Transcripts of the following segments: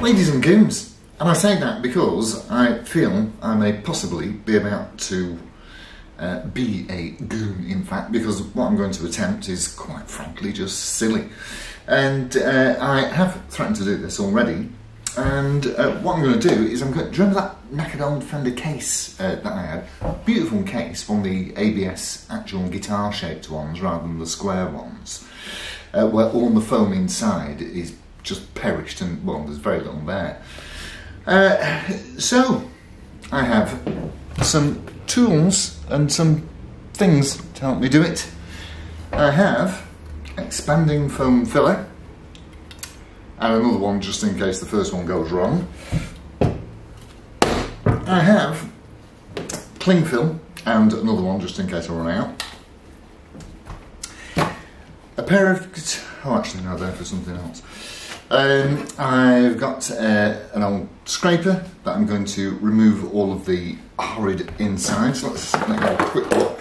Ladies and goons, and I say that because I feel I may possibly be about to uh, be a goon, in fact, because what I'm going to attempt is quite frankly just silly. And uh, I have threatened to do this already. And uh, what I'm going to do is I'm going. You remember that knackered old Fender case uh, that I had? Beautiful case, one of the ABS actual guitar-shaped ones rather than the square ones, uh, where all the foam inside is just perished and well, there's very little there. Uh, so I have some tools and some things to help me do it. I have expanding foam filler and another one just in case the first one goes wrong. I have cling film and another one just in case I run out. A pair of oh actually no they're for something else. Um, I've got uh, an old scraper that I'm going to remove all of the horrid inside. So let's make a quick look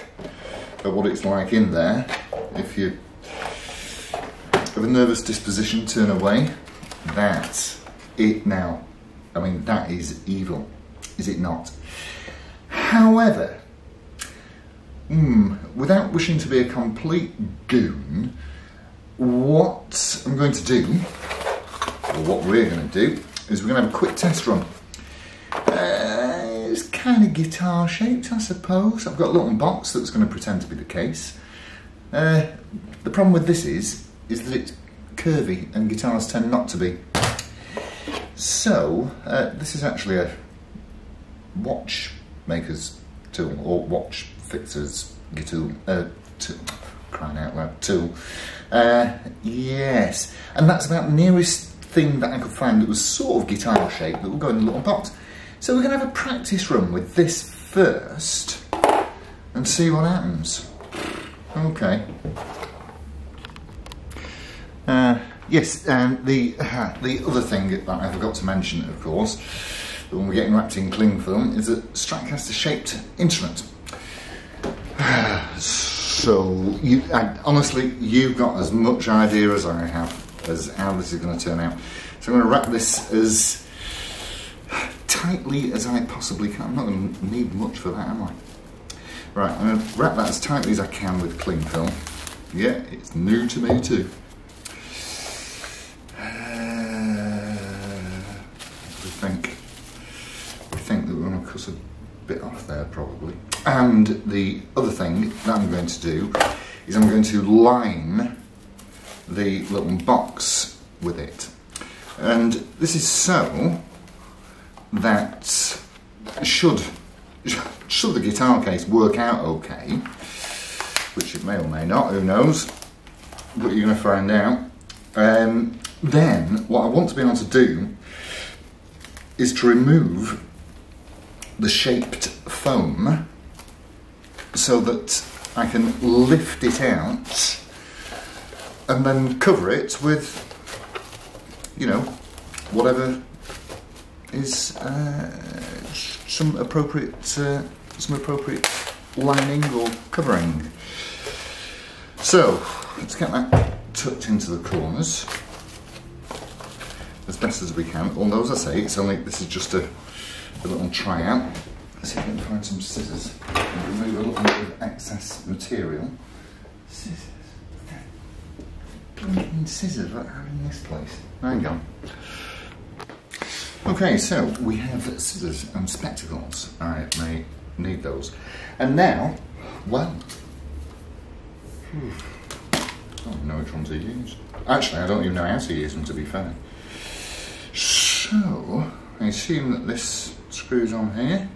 at what it's like in there. If you have a nervous disposition, turn away. That's it now. I mean, that is evil, is it not? However, mm, without wishing to be a complete goon, what I'm going to do, or what we're going to do, is we're going to have a quick test run. Uh, it's kind of guitar shaped, I suppose. I've got a little box that's going to pretend to be the case. Uh, the problem with this is, is that it's curvy and guitars tend not to be. So, uh, this is actually a watchmaker's tool, or watch fixer's tool, uh, tool, crying out loud, tool. Uh, yes, and that's about nearest thing that I could find that was sort of guitar shaped that will go in the little box. So we're going to have a practice run with this first and see what happens. Okay. Uh, yes, and the uh, the other thing that I forgot to mention, of course, when we're getting wrapped in cling film, is a Stratocaster shaped instrument. so, you, honestly, you've got as much idea as I have as how this is going to turn out. So I'm going to wrap this as tightly as I possibly can. I'm not going to need much for that, am I? Right, I'm going to wrap that as tightly as I can with cling film. Yeah, it's new to me too. Uh, we think we think that we're going to cut a bit off there probably. And the other thing that I'm going to do is I'm going to line the little box with it. And this is so that should should the guitar case work out okay, which it may or may not, who knows, but you're going to find out. Um, then what I want to be able to do is to remove the shaped foam so that I can lift it out and then cover it with, you know, whatever is uh, some appropriate uh, some appropriate lining or covering. So let's get that tucked into the corners as best as we can. Although, as I say, it's only this is just a, a little tryout. Let's see if we can find some scissors and remove a little bit of excess material. Scissors. Blinking scissors right in this place. Hang on. Okay, so we have scissors and spectacles. I may need those. And now, well, I don't know which ones to use. Actually, I don't even know how to use them, to be fair. So, I assume that this screws on here.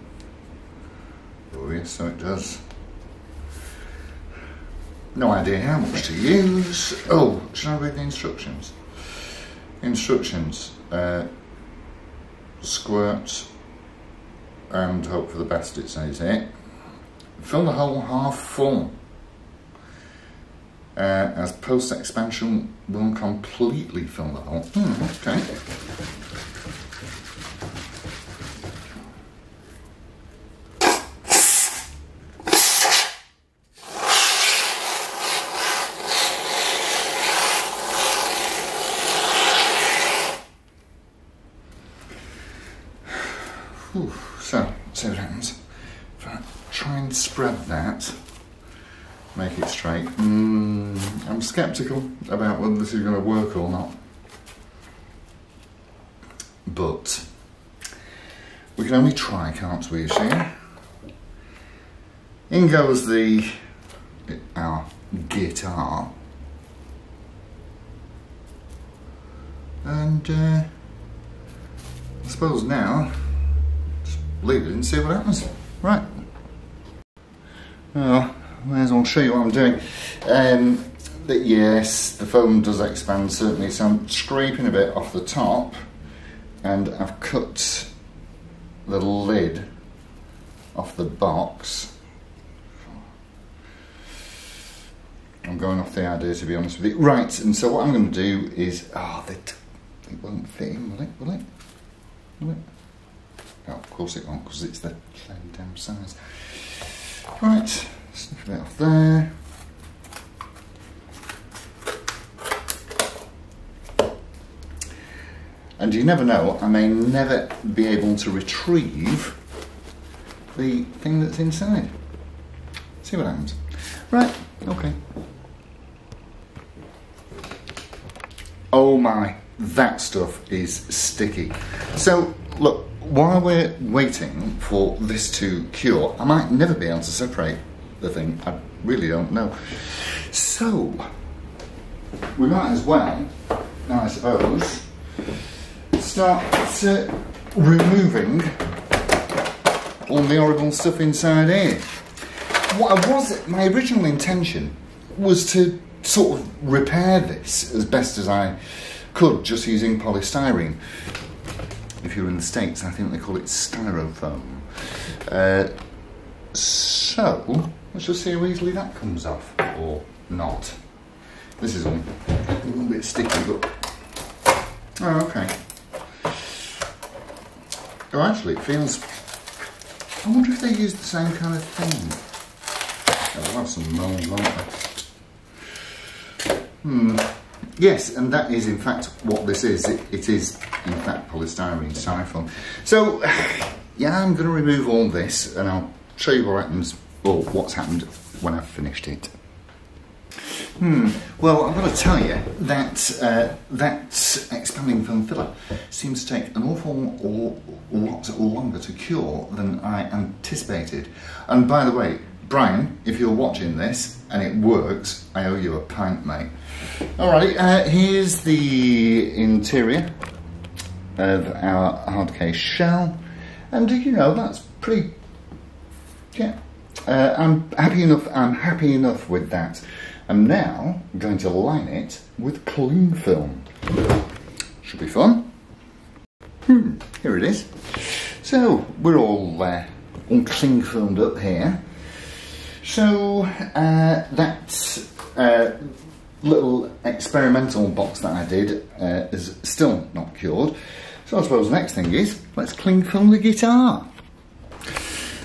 Oh yes, so it does. No idea how much to use. Oh, should I read the instructions? Instructions. Uh, squirt and hope for the best it says here. Fill the hole half full. Uh, as post expansion will completely fill the hole. Hmm, okay. Whew. So, see what happens. If I try and spread that, make it straight. Mm, I'm sceptical about whether this is going to work or not. But we can only try, can't we, you? In goes the our guitar. And uh, I suppose now, just leave it and see what happens. Right. Well, may as well show you what I'm doing. Um, that yes, the foam does expand certainly, so I'm scraping a bit off the top and I've cut the lid off the box. I'm going off the idea to be honest with you. Right, and so what I'm going to do is, ah, oh, it won't fit in, will it? Will it? Will it? Oh, of course it won't, because it's the same damn size. Right, sniff a bit off there. And you never know, I may never be able to retrieve the thing that's inside. See what happens. Right, okay. Oh my, that stuff is sticky. So, look, while we're waiting for this to cure, I might never be able to separate the thing. I really don't know. So, we might as well, now I suppose, start removing all the horrible stuff inside here. What I was, my original intention was to sort of repair this as best as I could just using polystyrene. If you're in the States, I think they call it styrofoam. Uh, so, let's just see how easily that comes off, or not. This is a little bit sticky, but... Oh, okay. Oh, actually, it feels. I wonder if they use the same kind of thing. We'll have some mold, won't they? Hmm. Yes, and that is in fact what this is. It, it is in fact polystyrene styrofoam. So, yeah, I'm going to remove all this and I'll show you what happens, or what's happened when I've finished it. Hmm. Well, I've got to tell you that uh, that expanding film filler seems to take an awful lot longer to cure than I anticipated. And by the way, Brian, if you're watching this and it works, I owe you a pint, mate. All right, uh, here's the interior of our hard case shell. And you know, that's pretty, yeah. Uh, I'm happy enough, I'm happy enough with that. I'm now going to line it with cling film. Should be fun. Hmm, here it is. So we're all uh, all cling filmed up here. So uh, that uh, little experimental box that I did uh, is still not cured. So I suppose the next thing is let's cling film the guitar.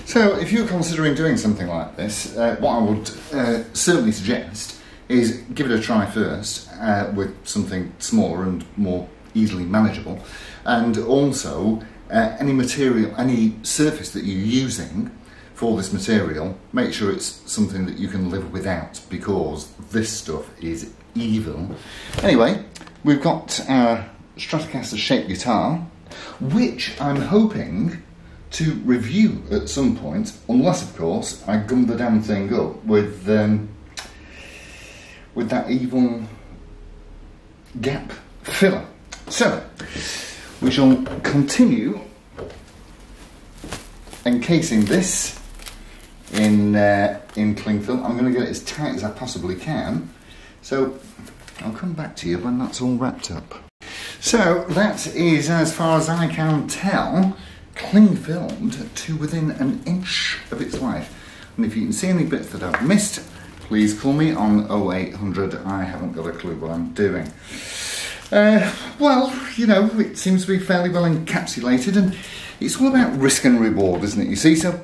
So, if you're considering doing something like this, uh, what I would uh, certainly suggest is give it a try first uh, with something smaller and more easily manageable, and also uh, any material, any surface that you're using for this material, make sure it's something that you can live without because this stuff is evil. Anyway, we've got our Stratocaster shaped guitar, which I'm hoping to review at some point, unless of course I gum the damn thing up with um, with that evil gap filler. So we shall continue encasing this in uh, in cling film. I'm going to get it as tight as I possibly can. So I'll come back to you when that's all wrapped up. So that is, as far as I can tell, cling filmed to within an inch of its life. And if you can see any bits that I've missed, please call me on 0800. I haven't got a clue what I'm doing. Uh, well, you know, it seems to be fairly well encapsulated, and it's all about risk and reward, isn't it? You see, so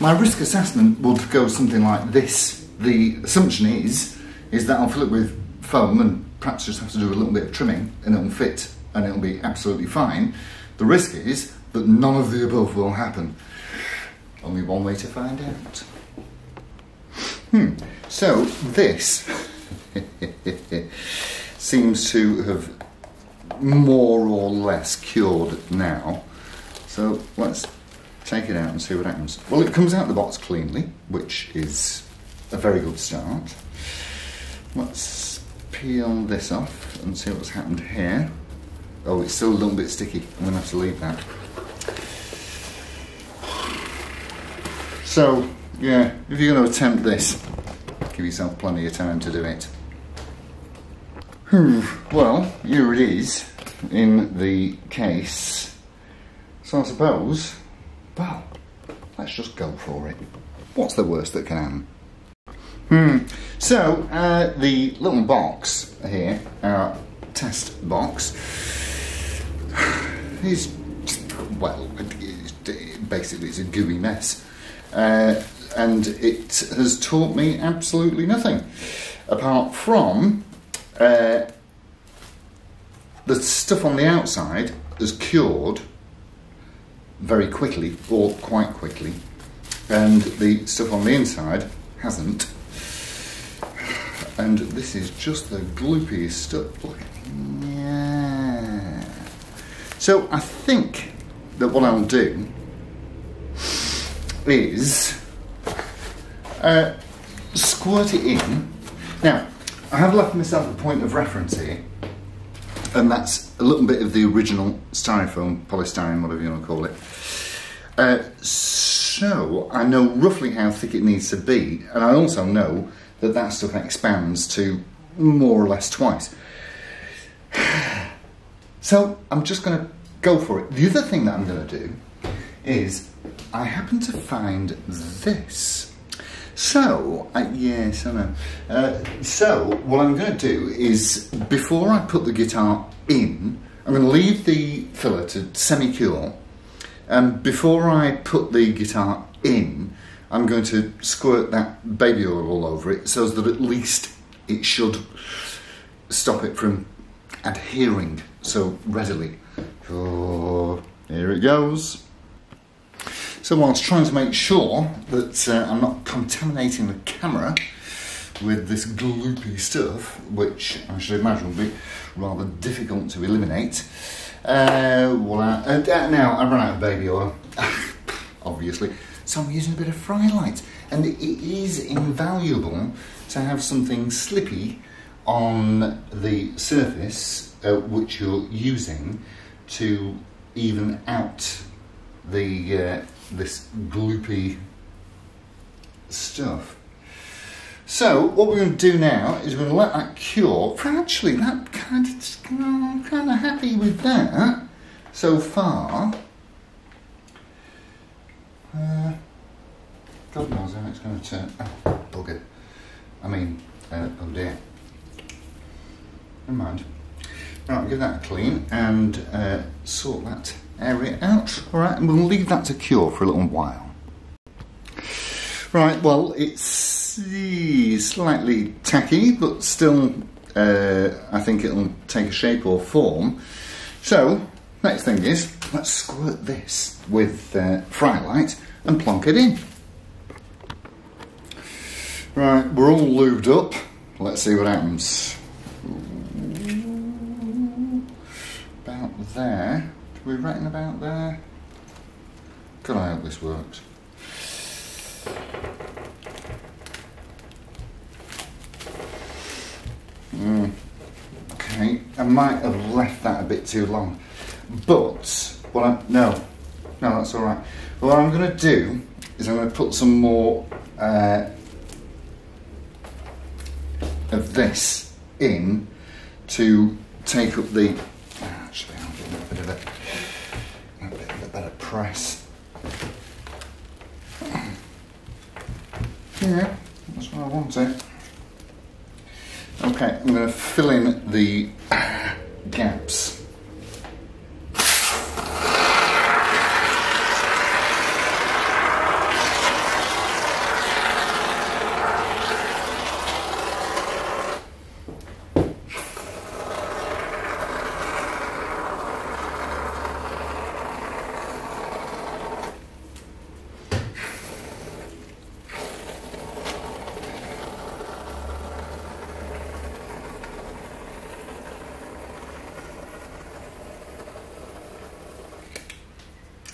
my risk assessment would go something like this. The assumption is is that I'll fill it with foam and perhaps just have to do a little bit of trimming, and it'll fit, and it'll be absolutely fine. The risk is that none of the above will happen. Only one way to find out. Hmm. So this seems to have more or less cured now. So let's take it out and see what happens. Well, it comes out the box cleanly, which is a very good start. Let's peel this off and see what's happened here. Oh, it's still a little bit sticky. I'm going to have to leave that. So, yeah, if you're going to attempt this, give yourself plenty of time to do it. Well, here it is in the case. So I suppose, well, let's just go for it. What's the worst that can happen? Hmm. So, uh, the little box here, our test box, is, well, basically it's a gooey mess. Uh, and it has taught me absolutely nothing apart from uh, the stuff on the outside has cured very quickly or quite quickly, and the stuff on the inside hasn't. And this is just the gloopiest stuff. Yeah. So I think that what I'll do is uh, squirt it in. Now, I have left myself a point of reference here, and that's a little bit of the original styrofoam, polystyrene, whatever you want to call it. Uh, so I know roughly how thick it needs to be, and I also know that that stuff expands to more or less twice. So I'm just going to go for it. The other thing that I'm going to do is I happen to find this. So, uh, yes, I know. Uh, so, what I'm going to do is, before I put the guitar in, I'm going to leave the filler to semi-cure. And before I put the guitar in, I'm going to squirt that baby oil all over it so that at least it should stop it from adhering so readily. Oh, here it goes. So whilst trying to make sure that uh, I'm not contaminating the camera with this gloopy stuff, which I should imagine will be rather difficult to eliminate, uh, well, uh, uh, now I run out of baby oil, obviously, so I'm using a bit of Frylight, and it is invaluable to have something slippy on the surface uh, which you're using to even out the uh, this gloopy stuff. So what we're going to do now is we're going to let that cure. Actually, that kind of I'm kind of happy with that so far. Uh, God knows how it's going to turn. Oh, bugger. I mean, uh, oh dear. Never mind. Right, give that a clean and uh, sort that area out. All right, and we'll leave that to cure for a little while. Right, well, it's slightly tacky, but still, uh, I think it'll take a shape or form. So, next thing is, let's squirt this with uh, Frylight and plonk it in. Right, we're all lubed up. Let's see what happens. About there. We reckon about there. God, I hope this works. Mm. Okay, I might have left that a bit too long, but what I'm no, no, that's all right. What I'm going to do is I'm going to put some more uh, of this in to take up the. Actually, I'll give it a bit of a press. Yeah, that's what I wanted. Okay, I'm going to fill in the gaps.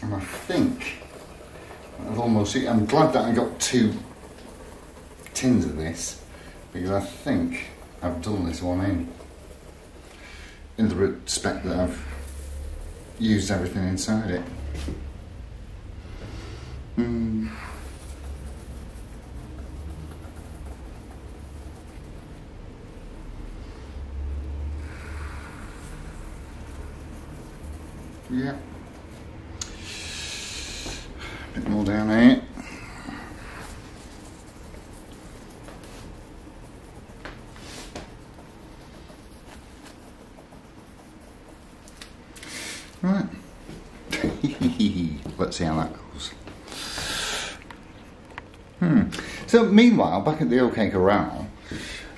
and I think I've almost, I'm glad that I got two tins of this because I think I've done this one in. In the respect that I've used everything inside it. Mm. Yeah. A bit more down here. Right. Let's see how that goes. Hmm. So meanwhile, back at the OK Corral,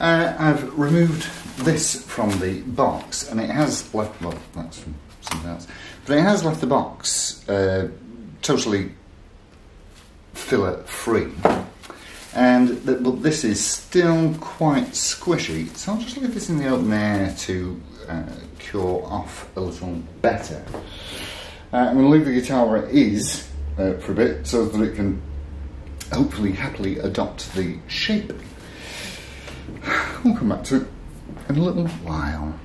uh, I've removed this from the box, and it has left. Well, that's from something else, but it has left the box uh, totally fillet free. And this is still quite squishy, so I'll just leave this in the open air to uh, cure off a little better. Uh, I'm going to leave the guitar where it is uh, for a bit so that it can hopefully happily adopt the shape. We'll come back to it in a little while.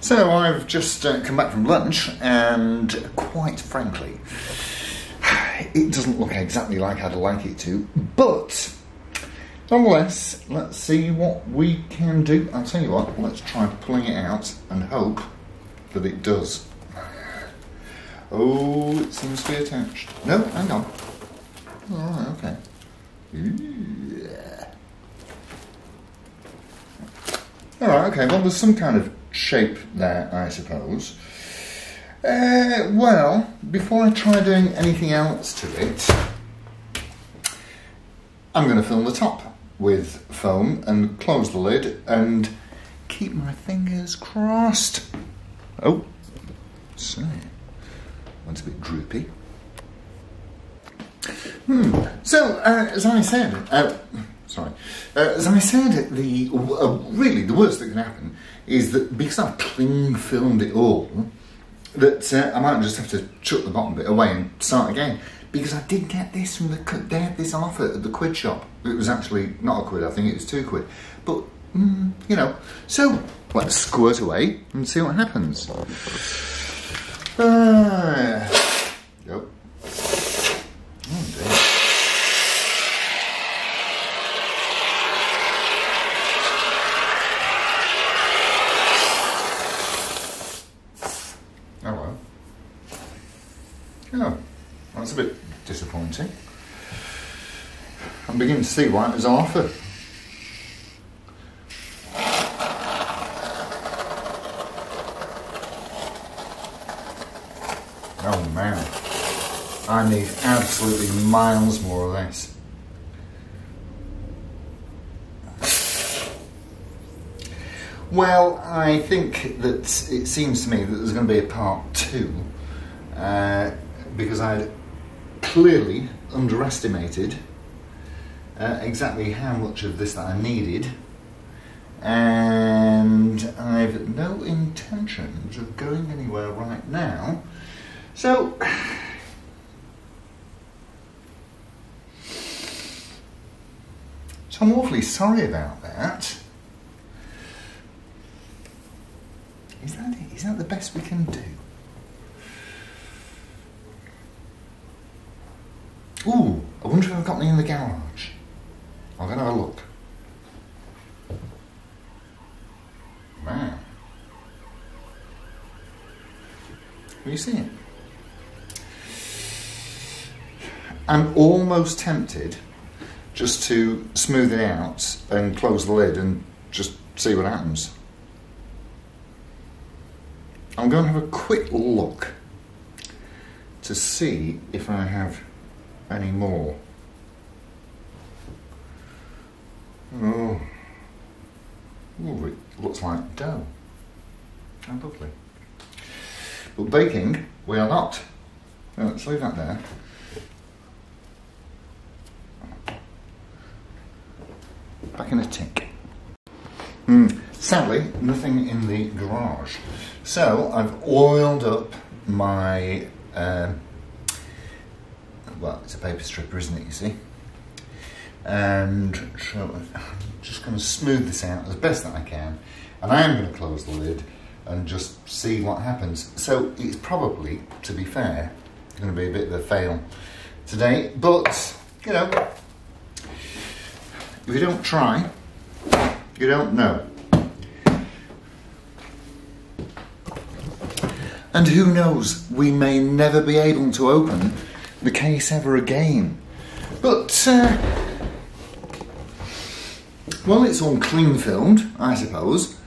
So I've just uh, come back from lunch and quite frankly, it doesn't look exactly like I'd like it to, but nonetheless, let's see what we can do. I'll tell you what, let's try pulling it out and hope that it does. Oh, it seems to be attached. No, hang on. Alright, okay. Yeah. Alright, okay, well, there's some kind of shape there, I suppose. Uh, well, before I try doing anything else to it, I'm going to fill the top with foam and close the lid and keep my fingers crossed. Oh, so, one's a bit droopy. Hmm. So, uh, as I said, uh, sorry, uh, as I said, the uh, really the worst that can happen is that because I've cling filmed it all, that uh, I might just have to chuck the bottom bit away and start again. Because I did get this from the they had this offer at the quid shop. It was actually not a quid, I think it was two quid. But mm, you know, so let's squirt away and see what happens. Uh, yep. Oh dear. Oh well. Oh, that's a bit disappointing. I'm beginning to see why it was on offer. Oh man. I need absolutely miles more of this. Well, I think that it seems to me that there's going to be a part two uh, because I clearly underestimated uh, exactly how much of this that I needed, and I've no intentions of going anywhere right now. So. So I'm awfully sorry about that. Is that it? Is that the best we can do? Ooh, I wonder if I've got any in the garage. I'm going to have a look. Man. Can you see it? I'm almost tempted just to smooth it out and close the lid and just see what happens. I'm going to have a quick look to see if I have any more. Oh, Ooh, it looks like dough. How lovely. But baking, we are not. Let's leave that there. Back in a tick. Hmm. Sadly, nothing in the garage. So I've oiled up my um, well, it's a paper stripper, isn't it? You see, and so I'm just going to smooth this out as best that I can, and I am going to close the lid and just see what happens. So it's probably, to be fair, going to be a bit of a fail today, but you know, if you don't try, you don't know. And who knows, we may never be able to open the case ever again. But, uh, well, it's all cling filmed, I suppose,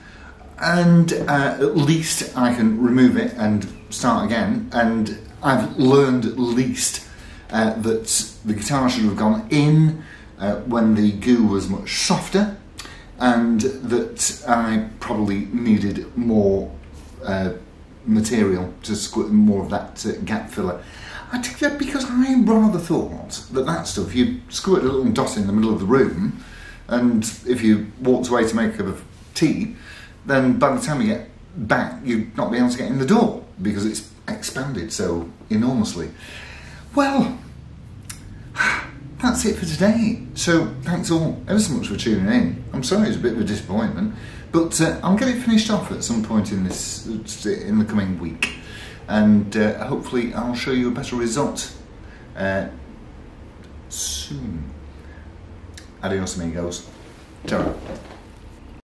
and uh, at least I can remove it and start again. And I've learned at least uh, that the guitar should have gone in uh, when the goo was much softer, and that I probably needed more uh, material to squirt more of that uh, gap filler. I think that because I rather thought that that stuff you squirt a little dot in the middle of the room, and if you walked away to make a cup of tea, then by the time you get back, you'd not be able to get in the door because it's expanded so enormously. Well, that's it for today. So thanks all ever so much for tuning in. I'm sorry it's a bit of a disappointment, but uh, I'll get it finished off at some point in this in the coming week, and uh, hopefully I'll show you a better result uh, soon. Adios amigos. Ciao.